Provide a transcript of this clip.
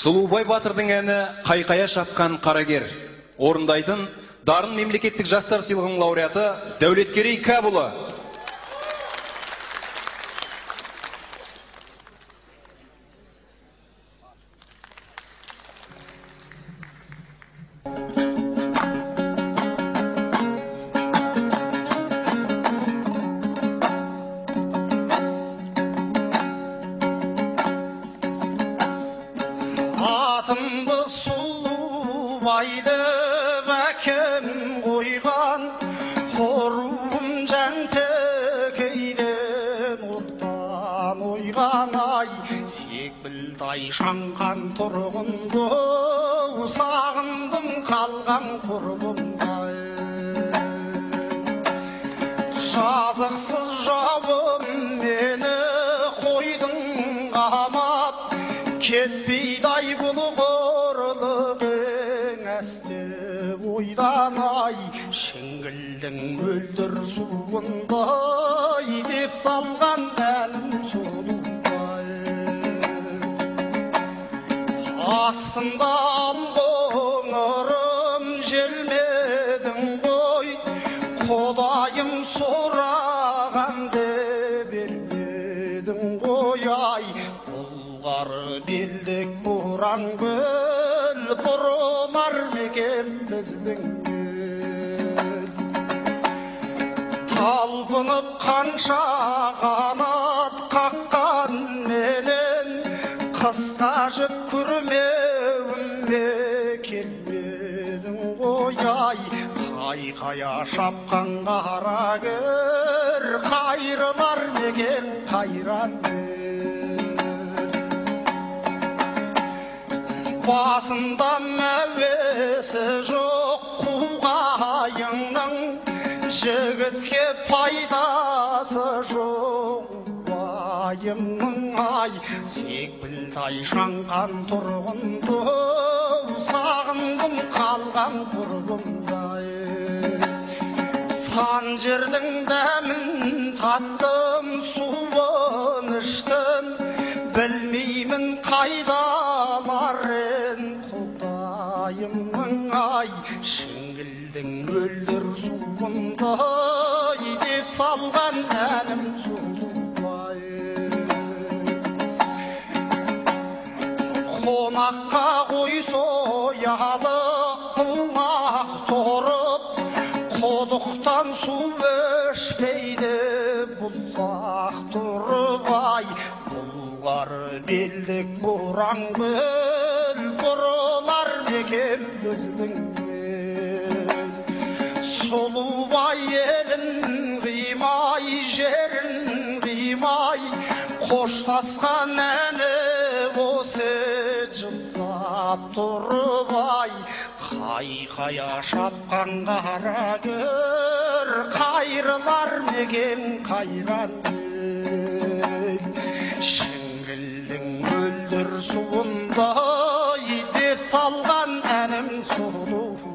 сұлубай батырдың әні қайқая шапқан қарагер. Орындайтын дарын мемлекеттік жастар сыйлығының лауреаты дәулеткерей кәпұлы атымды сұлубайды әкем қойған қорым жәнтікейден оттан ойған ай секпілдай шаңқан тұрғынды сағындым қалған құрбымдай жазықсыз жауым мені қойдың қамап кетпейді-ай ойдан ай шіңгілдің мөлдір суындай деп салған әнім сұлубай астында алғоңырым желмедің ғой құдайым сұрағанды бермедің ғой ай бұлғар белдік буран гүл бұрылар мекен ел талпынып қанша қанат қаққан менен қысқа жүк күрмеуіме келмедің ғой ай қайқая шапқан қарагер қайрылар мекен қайран басында мәуесі жоқ қуғайыңның жігітке пайдасы жоқ байымның ай. Секпілтай шаңқан тұрғынды сағындым қалған құрбымдай. Сан жердің дәмін таттым суын іштім. Білмеймін қайдаларын құдайымның ай шіңгілдің мөлдір суындай деп салған әнім қонаққа қой соялы ылғақ торып құдықтан су бұлғар белдік буран гүл бұрылар мекен біздің сұлубай елін қимай жерін қимай қоштасқан әні осы жылдап тұрып ай қайқая шапқан қарагер қайрылар мекен қайран ел suğundaydı saldan enim suğluhu